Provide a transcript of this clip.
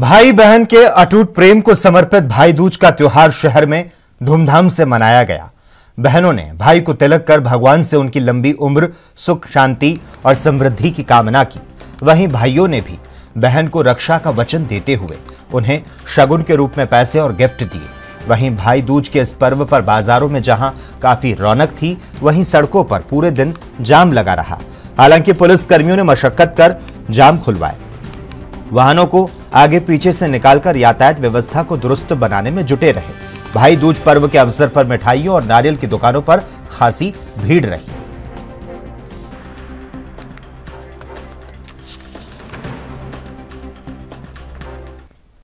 भाई बहन के अटूट प्रेम को समर्पित भाई दूज का त्योहार शहर में धूमधाम से मनाया गया। बहनों ने भाई को तिलक कर भगवान से उनकी लंबी उम्र, सुख, शांति और समृद्धि की कामना की। वहीं भाइयों ने भी बहन को रक्षा का वचन देते हुए उन्हें शगुन के रूप में पैसे और गिफ्ट दिए। वहीं भाई दूज के इस पर्व पर बाजारों में जहाँ काफ़ी रौनक थी, वहीं सड़कों पर पूरे दिन जाम लगा रहा। हालाँकि पुलिस कर्मियों ने मशक्कत कर जाम खुलवाए। वाहनों को आगे पीछे से निकालकर यातायात व्यवस्था को दुरुस्त बनाने में जुटे रहे। भाई दूज पर्व के अवसर पर मिठाइयों और नारियल की दुकानों पर खासी भीड़ रही।